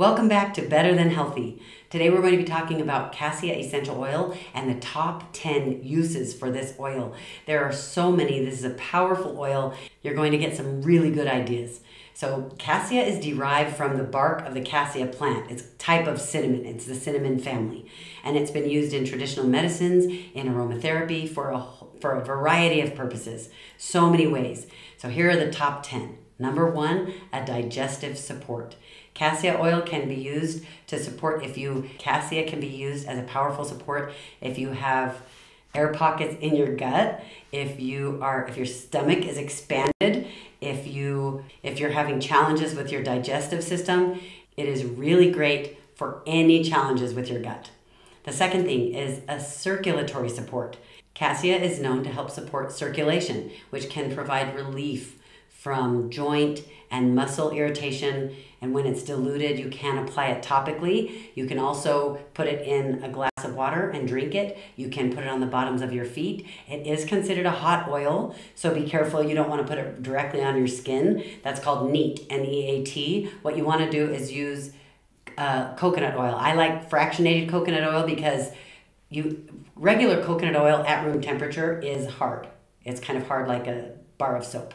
Welcome back to Better Than Healthy. Today we're going to be talking about cassia essential oil and the top 10 uses for this oil. There are so many. This is a powerful oil. You're going to get some really good ideas. So cassia is derived from the bark of the cassia plant. It's type of cinnamon. It's the cinnamon family. And it's been used in traditional medicines, in aromatherapy for a, for a variety of purposes. So many ways. So here are the top 10. Number one, a digestive support. Cassia oil can be used to support if you, cassia can be used as a powerful support if you have air pockets in your gut, if you are, if your stomach is expanded, if you, if you're having challenges with your digestive system, it is really great for any challenges with your gut. The second thing is a circulatory support. Cassia is known to help support circulation, which can provide relief from joint and muscle irritation. And when it's diluted, you can apply it topically. You can also put it in a glass of water and drink it. You can put it on the bottoms of your feet. It is considered a hot oil, so be careful. You don't want to put it directly on your skin. That's called NEAT, N E A T. What you want to do is use uh, coconut oil. I like fractionated coconut oil because you regular coconut oil at room temperature is hard. It's kind of hard like a bar of soap.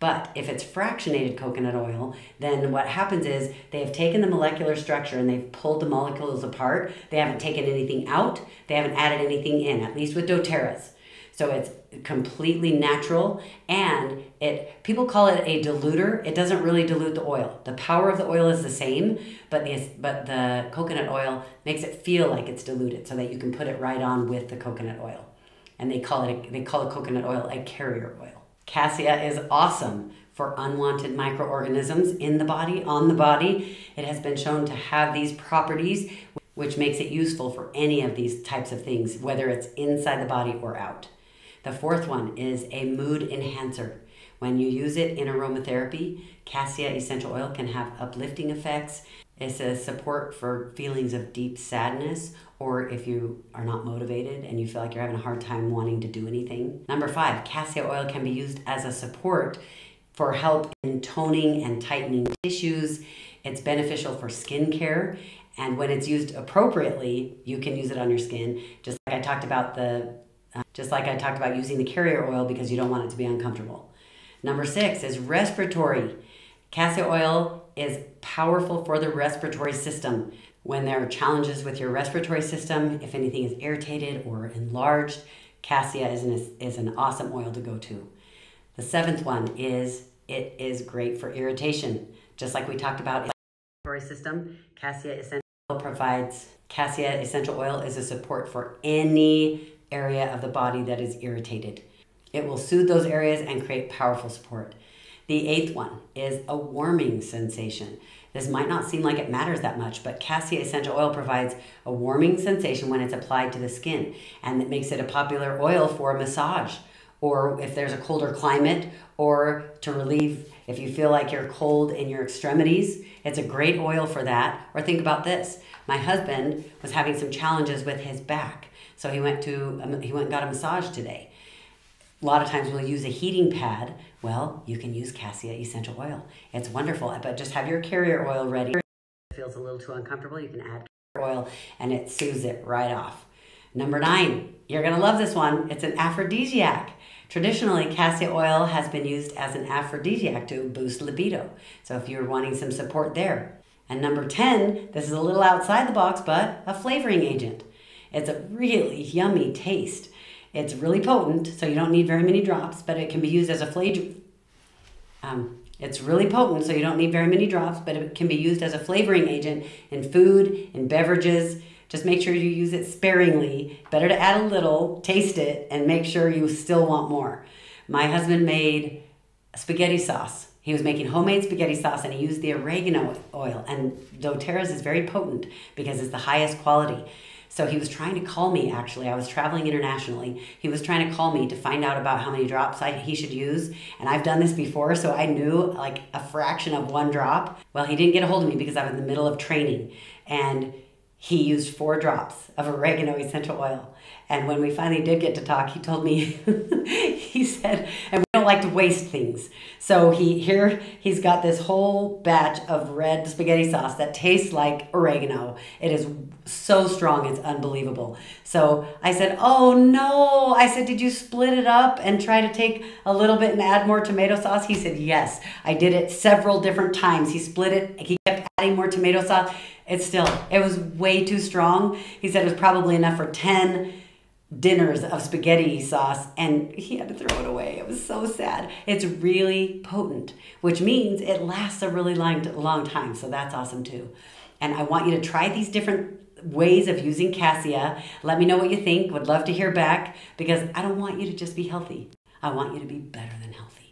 But if it's fractionated coconut oil, then what happens is they have taken the molecular structure and they've pulled the molecules apart. They haven't taken anything out, they haven't added anything in, at least with doTERRA's. So it's completely natural and it people call it a diluter. It doesn't really dilute the oil. The power of the oil is the same, but the but the coconut oil makes it feel like it's diluted so that you can put it right on with the coconut oil. And they call it a, they call the coconut oil a carrier oil. Cassia is awesome for unwanted microorganisms in the body, on the body. It has been shown to have these properties, which makes it useful for any of these types of things, whether it's inside the body or out. The fourth one is a mood enhancer. When you use it in aromatherapy, cassia essential oil can have uplifting effects. It's a support for feelings of deep sadness or if you are not motivated and you feel like you're having a hard time wanting to do anything. Number five, cassia oil can be used as a support for help in toning and tightening tissues. It's beneficial for skin care. And when it's used appropriately, you can use it on your skin. Just like I talked about the, uh, just like I talked about using the carrier oil because you don't want it to be uncomfortable. Number six is respiratory. Cassia oil is powerful for the respiratory system when there are challenges with your respiratory system, if anything is irritated or enlarged, cassia is an, is an awesome oil to go to. The seventh one is it is great for irritation. Just like we talked about respiratory system, cassia essential oil provides cassia essential oil is a support for any area of the body that is irritated. It will soothe those areas and create powerful support. The eighth one is a warming sensation. This might not seem like it matters that much, but cassia essential oil provides a warming sensation when it's applied to the skin, and it makes it a popular oil for a massage, or if there's a colder climate, or to relieve if you feel like you're cold in your extremities. It's a great oil for that. Or think about this: my husband was having some challenges with his back, so he went to um, he went and got a massage today a lot of times we'll use a heating pad. Well, you can use cassia essential oil. It's wonderful, uh, but just have your carrier oil ready. If it feels a little too uncomfortable, you can add oil and it soothes it right off. Number nine, you're gonna love this one. It's an aphrodisiac. Traditionally, cassia oil has been used as an aphrodisiac to boost libido. So if you're wanting some support there. And number 10, this is a little outside the box, but a flavoring agent. It's a really yummy taste. It's really potent, so you don't need very many drops, but it can be used as a flavor. Um, it's really potent, so you don't need very many drops, but it can be used as a flavoring agent in food, in beverages. Just make sure you use it sparingly. Better to add a little, taste it, and make sure you still want more. My husband made spaghetti sauce. He was making homemade spaghetti sauce and he used the oregano oil. And doTERRA's is very potent because it's the highest quality. So he was trying to call me actually. I was traveling internationally. He was trying to call me to find out about how many drops I, he should use. And I've done this before, so I knew like a fraction of one drop. Well, he didn't get a hold of me because I was in the middle of training. And he used four drops of oregano essential oil. And when we finally did get to talk, he told me, he said, and don't like to waste things. So he here he's got this whole batch of red spaghetti sauce that tastes like oregano. It is so strong, it's unbelievable. So I said, "Oh no." I said, "Did you split it up and try to take a little bit and add more tomato sauce?" He said, "Yes. I did it several different times. He split it. He kept adding more tomato sauce. It's still it was way too strong. He said it was probably enough for 10 dinners of spaghetti sauce and he had to throw it away. It was so sad. It's really potent, which means it lasts a really long, long time. So that's awesome too. And I want you to try these different ways of using cassia. Let me know what you think. Would love to hear back because I don't want you to just be healthy. I want you to be better than healthy.